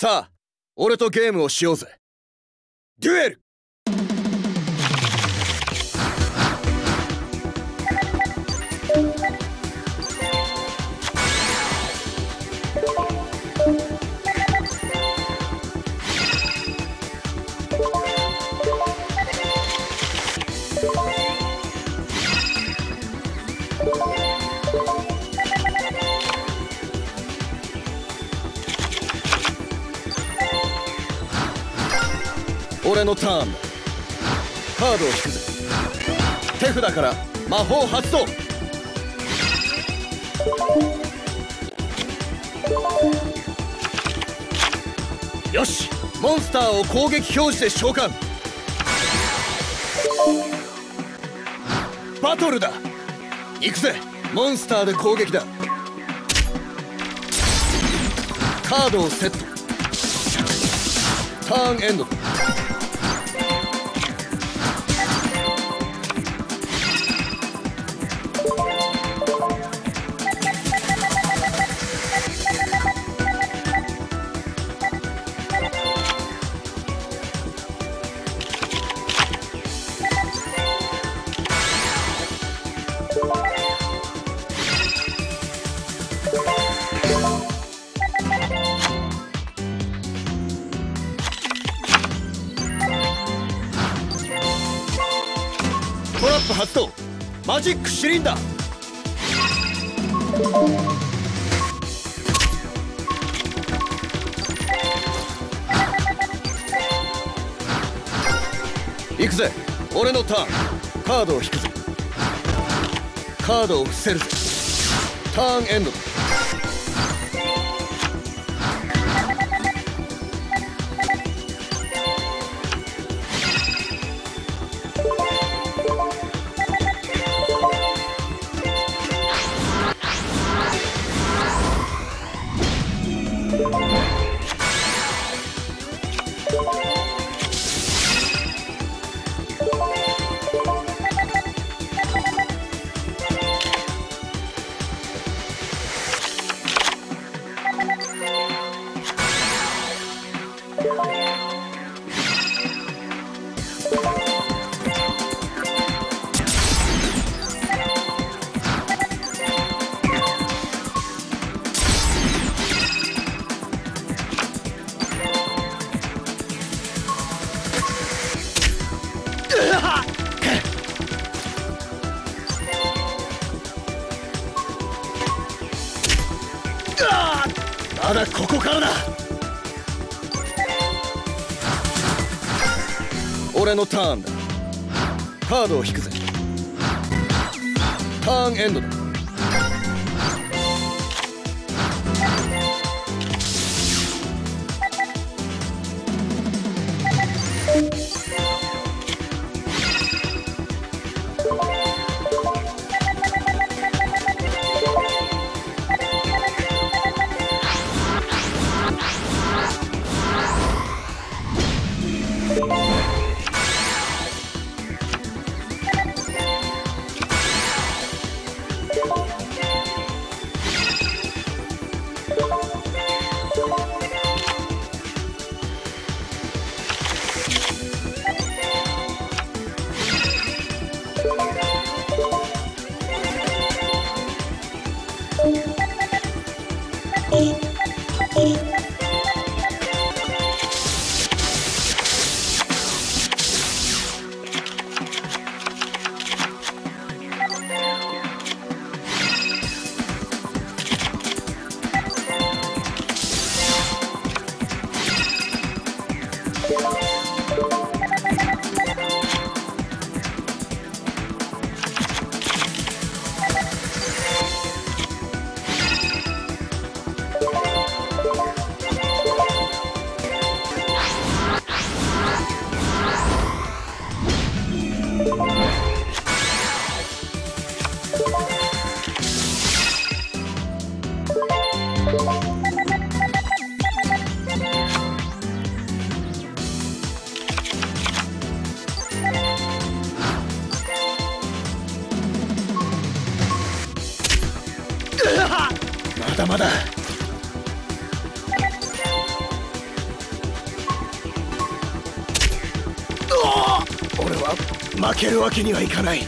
さあ俺とゲームをしようぜ。デュエル。俺のターン。カードを引くぜ。手札から魔法発動。よし。モンスターを攻撃表示で召喚。バトルだ。行くぜ。モンスターで攻撃だ。カードをセット。ターンエンド。プ発動マジックシリンダー。行くぜ。俺のターン。カードを引くぜ。カードを伏せるぜ。ターンエンドだ。まだここからだ。俺のターンだ。カードを引くぜ。ターンエンドだ。だまだ。俺は負けるわけにはいかない。